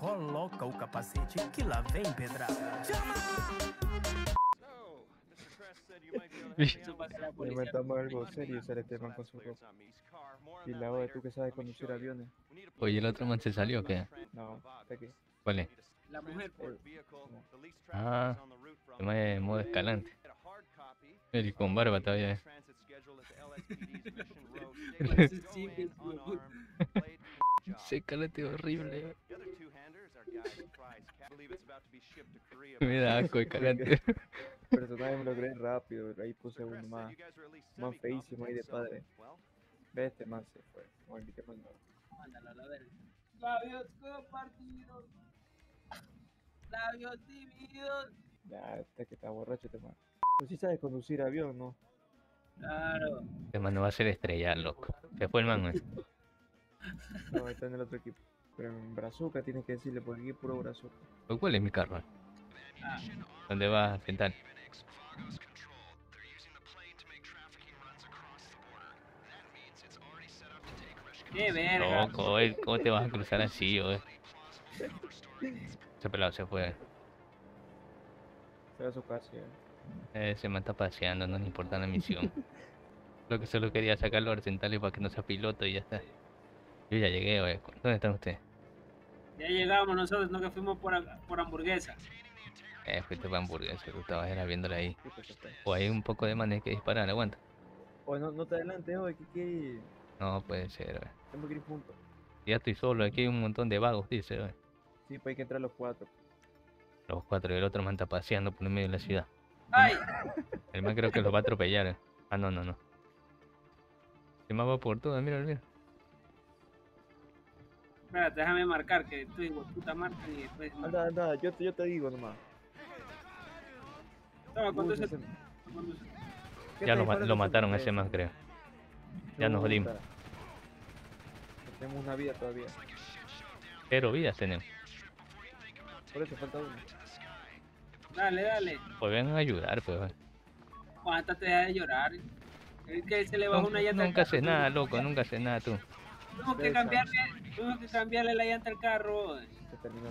coloca o capacete que lá vem pedrada. Inventamos algo serio, sale este man con su ropa. Y la de tú que sabes conducir aviones. Oye, ¿el otro man se salió o qué? No, está aquí. ¿Cuál es? La mujer. Ah, el man es modo escalante. El con barba todavía. eh. Que Ese escalante horrible. Me da asco escalante. Personaje me lo creé rápido, ahí puse uno más, más feísimo ahí de padre. Ve este man se fue. Bueno, ¿qué mandó? Mándalo a la verga. Labios compartidos. Labios divididos. Ya, este que está borracho este man. Pues sí sabes conducir avión, ¿no? Claro. Este man no va a ser estrellar, loco. Se fue el man, eh. No, está en el otro equipo. Pero en Brazuca tienes que decirle, porque aquí es puro Brazuca. ¿Cuál es mi carro? ¿Dónde vas a sentar? Qué verga. Loco, eh, ¿cómo te vas a cruzar así, oye? Ese pelado se fue. Se va a su casa. Eh, se me está paseando, no le importa la misión. Lo que solo quería sacarlo a centrales para que no sea piloto y ya está. Yo ya llegué, oye. ¿Dónde están ustedes? Ya llegamos nosotros, no que fuimos por, por hamburguesa. Eh, fuiste para hamburguesa, tú estabas era viéndola ahí. ¿Qué? O hay un poco de manes que disparar, aguanta. Oye, no, no te adelantes, oye, que ir. No puede ser, oye. Tenemos que ir juntos. Ya estoy solo, aquí hay un montón de vagos, dice, oye. Sí, pues hay que entrar los cuatro. Los cuatro y el otro man está paseando por el medio de la ciudad. ¡Ay! El man creo que los va a atropellar. eh. Ah, no, no, no. Se me va por todo, mira, mira. Espérate, déjame marcar que tú de puta marca y después. Anda, anda, yo te, yo te digo nomás. Toma, conduce. ¿Qué Ya lo, lo mataron ese man, creo. Ya nos jodimos. Tenemos una vida todavía. Cero vidas tenemos. Por eso falta uno. Dale, dale. Pues vengan a ayudar, pues. Cuánta te deja de llorar. Es que se le Nunca, una llanta nunca haces nada, loco, nunca haces nada tú. Tuvo que cambiarle, tuvo que cambiarle la llanta al carro. Se terminó.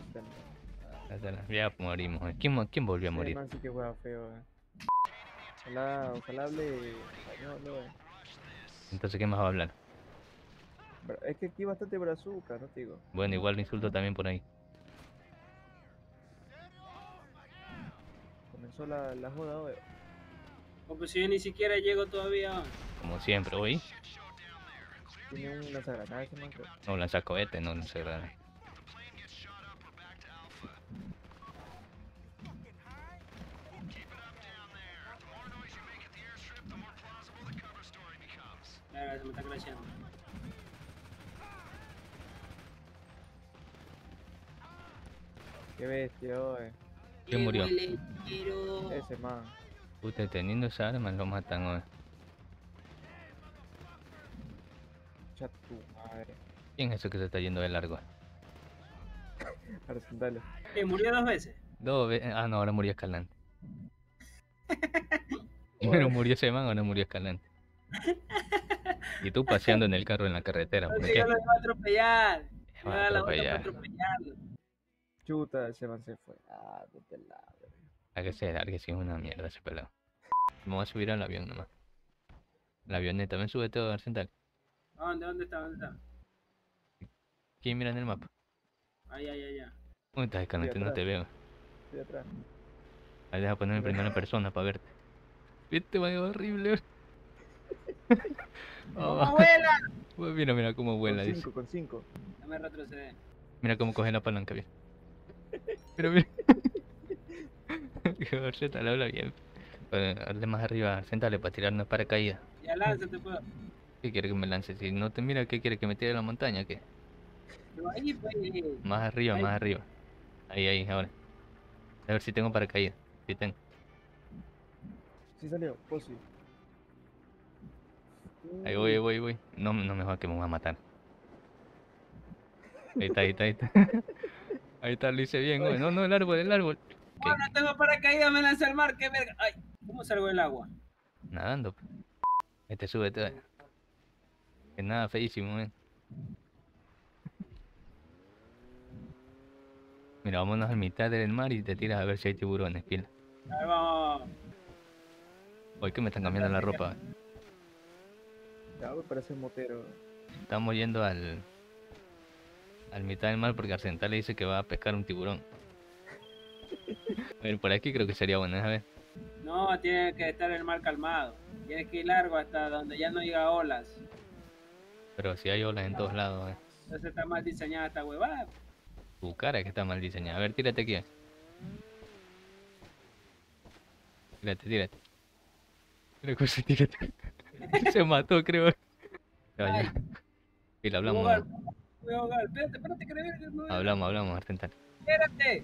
Ya morimos. ¿Quién, quién volvió a morir? sí que juega feo, eh. Ojalá, ojalá hable español, no, eh. Entonces, ¿qué más va a hablar? Es que aquí bastante brazuca, no te digo. Bueno, igual lo insulto también por ahí. Comenzó la, la joda hoy. Como si yo ni siquiera llego todavía. Como siempre, hoy Tiene un lanzagranada ese man. creo. no lanza cohetes, no lanza granadas. Verga, se me está crasheando. Qué bestia, oye. ¿Quién murió? Ese man. Usted teniendo esa arma lo matan hoy. Cha tu madre. ¿Quién es ese que se está yendo de largo? Sentarle. Eh, murió dos veces. Dos veces. Ah, no, ahora murió Escalante. Primero murió ese man, ahora murió Escalante. Y tú paseando en el carro en la carretera, ¿por Entonces qué? yo lo iba a atropellar. Va a la atropellar. Chuta, ese man se fue. Ah, vete al lado. A que se largue si es una mierda ese pelado. Me voy a subir al avión nomás. La avioneta, ven, súbete a Arsental. ¿A ¿Dónde, dónde está? ¿Dónde está? ¿Quién mira en el mapa? Ay, ay, ay. ¿Dónde estás, Escalante? No te veo. Estoy atrás. Ahí deja ponerme en primera persona para verte. Viste, es horrible. Oh, ¡Abuela! pues mira, mira cómo vuela, con dice. cinco, con cinco. Dame retroceder. Mira cómo coge la palanca, bien. Mira, mira. Barceta le habla bien. Pero hazle más arriba, séntale para tirar una paracaídas. Ya lánzate, pues. ¿Qué quiere que me lance? Si no te mira, ¿qué quiere que me tire a la montaña? ¿Qué? Ahí, pues. Más arriba, Ahí. más arriba. Ahí, ahí, ahora. A ver si tengo paracaídas. Si tengo. Sí salió, pues sí. Ahí voy, ahí voy, ahí voy. No, no me jodas que me voy a matar. Ahí está, ahí está, ahí está. Ahí está, lo hice bien, güey. No, no, el árbol, el árbol. Oh, no tengo paracaídas, me lanza al mar, qué verga. Ay, ¿cómo salgo del agua? Nadando. pe. Ahí te sube todo. Que nada, feísimo, eh. Mira, vámonos a mitad del mar y te tiras a ver si hay tiburones, pila. Ahí vamos. Hoy que me están cambiando la ropa. Ya, un motero. Estamos yendo al. al mitad del mar porque Arsental le dice que va a pescar un tiburón. A ver, por aquí creo que sería bueno, a ver. No, tiene que estar el mar calmado. Tiene que ir largo hasta donde ya no diga olas. Pero si hay olas en todos lados, eh. Entonces está mal diseñada esta huevada. Tu cara que está mal diseñada. A ver, tírate aquí. Tírate, tírate. Cómo se tírate. se mató, creo. Y le hablamos. Voy a ahogar, voy a ahogar. Espérate, espérate, que Hablamos, hablamos, Arsental. Espérate.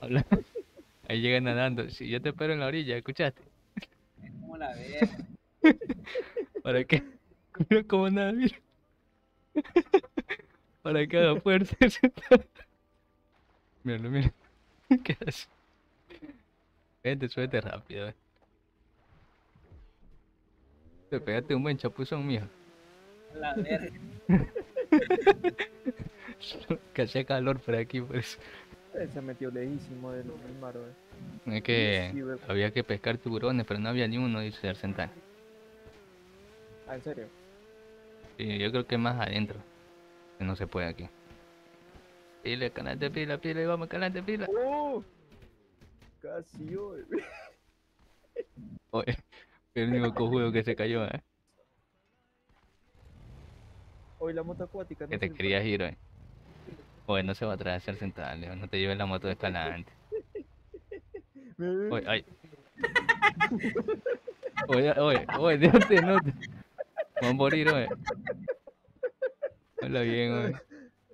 Hablamos. Ahí llega nadando. Si yo te espero en la orilla, ¿escuchaste? Como la verga. ¿Para qué? Mira cómo nada, mira. Para que haga fuerza. Míralo, mira. ¿Qué hace? Vente, súbete rápido. eh. Te pegaste un buen chapuzón, mijo. La verga. Que hacía calor por aquí, por eso. Eh, Se metió lejísimo del, mar, güey. Es que Sí, había que pescar tiburones, pero no había ni uno, dice Arsental. Ah, ¿en serio? Y yo creo que más adentro. Que no se puede aquí. Pila, calante, pila, pila, y vamos, calante, pila. ¡Oh! Casi, güey. Oye, el único cojudo que se cayó, ¿eh? Hoy la moto acuática. no Que te querías ir, ¿eh? Oye, no se va a atravesar central, Leo, no te lleves la moto de escalante. Oye, ay. Oye, oye, oye, déjate, no te... Va a morir. Hola bien.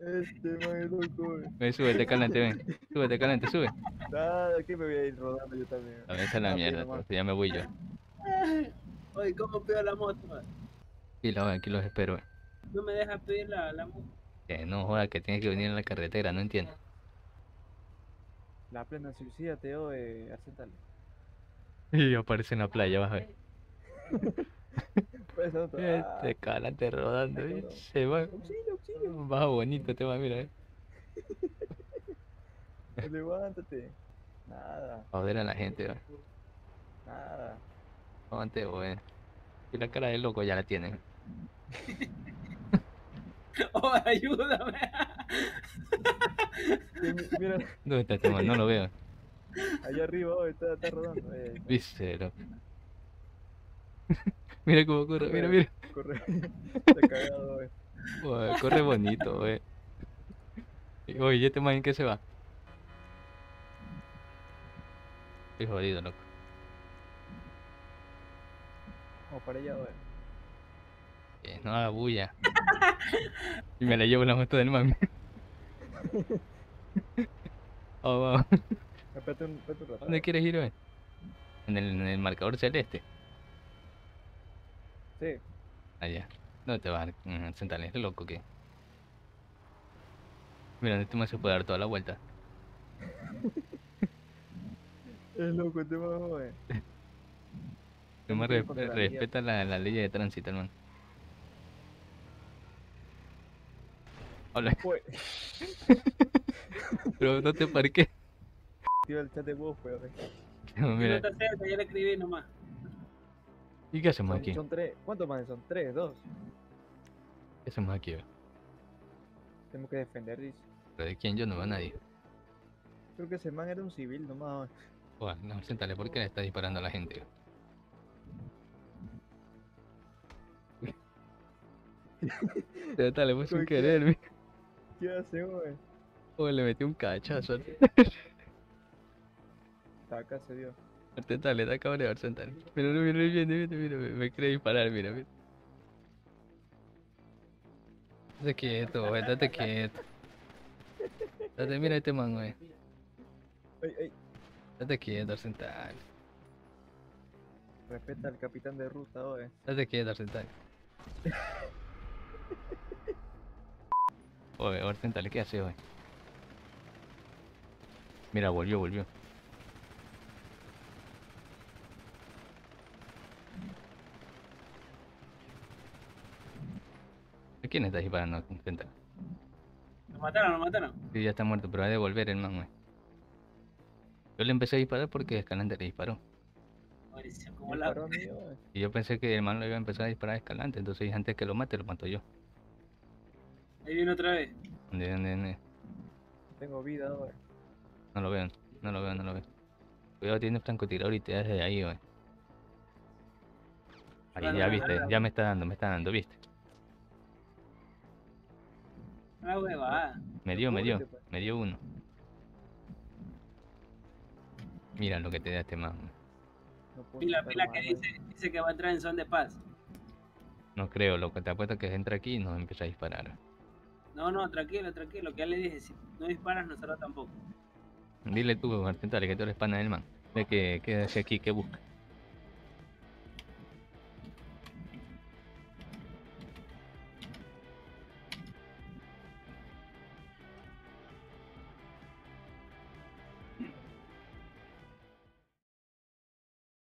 Este man es loco, güey. Ven, súbete, calante, ven. Súbete, calante, sube. Nada, aquí me voy a ir rodando yo también. A ver, esa es la Ah, mierda, entonces ya me voy yo. Oye, ¿cómo pido la moto? man? Y la aquí los espero. No me dejas pedir la, la moto. Que no joda, que tienes que venir en la carretera, no entiendo. La plena suicida te oye, Arsental. Y aparece en la playa, vas a ver. Pues, otro. Ah, Este calante rodando, cabrón. se va. auxilio, auxilio. Baja bonito, te va, mira, eh. Levántate. Nada, Joder a la gente, va. nada. Aguante, güey. Y la cara de loco ya la tienen. Oh, ayúdame. Mira, ¿Dónde está este man? No lo veo. allá arriba oh, está, está rodando. Eh, Viste, loco. Mira cómo corre, mira, mira. corre. Está cagado, eh. Uy, corre bonito, güey. Y, Oye, ¿y este man en qué se va? Estoy jodido, loco. Vamos para allá, eh. Que no haga bulla. Y me la llevo la moto del mami. Oh, vamos. Espérate un, espérate un rato. ¿Dónde quieres ir? En el, en el marcador celeste. Sí, Allá. ¿Dónde te vas a sentar? ¿Es loco que? Mira, este man se puede dar toda la vuelta. es loco este ir resp- contra la guía. respeta la, la ley de tránsito, hermano. Hola, pero no te parques. Tío, el chat de pues. eh. No Mira, está cerca, ya le escribí nomás. ¿Y qué hacemos Son, aquí? son tres. ¿Cuántos manes son? ¿Tres? ¿Dos? ¿Qué hacemos aquí? Tenemos que defender, dice. ¿Pero de quién? Yo no veo a nadie. Creo que ese man era un civil nomás. Joder, no, siéntale, ¿por qué le está disparando a la gente? Siéntale, pues sin ¿Por qué? querer, mira. ¿Qué hace, güey? Joder, le metí un cachazo. Acá se dio. Siéntale, está cabreado, siéntale. Mira, mira, mira, mira, mira, mira, me, me quiere disparar, mira, mira. Estate quieto, güey, estate quieto. Estate, mira este man, güey. Ey, ey. Estate quieto, Arsental. Respeta al capitán de ruta, güey. Estate quieto, Arsental. Oye, Arsental, ¿qué hace, güey? Mira, volvió, volvió. ¿A quién estás disparando, Arsental? mataron, lo mataron. Sí, ya está muerto, pero va a devolver el man, wey. Yo le empecé a disparar porque Escalante le disparó. Como la... Y yo pensé que el man lo iba a empezar a disparar a Escalante, entonces dije, antes que lo mate, lo mato yo. Ahí viene otra vez. ¿Dónde, dónde, dónde? Tengo vida ahora. No lo veo, no lo veo, no lo veo. Cuidado, tiene francotirador y te das desde ahí, wey. Ahí, ya viste, ya me está dando, me está dando, viste. Una huevada. Me dio, me dio, me dio uno. Mira lo que te da este man. No puedo Pila, que dice, dice que va a entrar en son de paz. No creo, loco, te apuesto que entra aquí y nos empieza a disparar. No, no, tranquilo, tranquilo. Que ya le dije, si no disparas, nosotros tampoco. Dile tú, Argentales, que tú eres pana del man. Ve que quédese aquí, que busca.